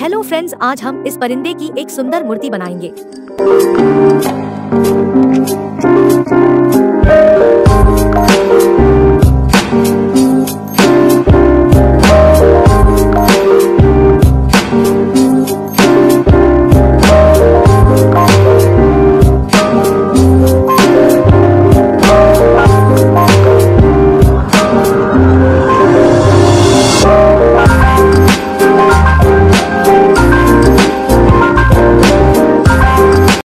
Hello friends आज हम इस परिंदे की एक सुंदर मूर्ति बनाएँगे।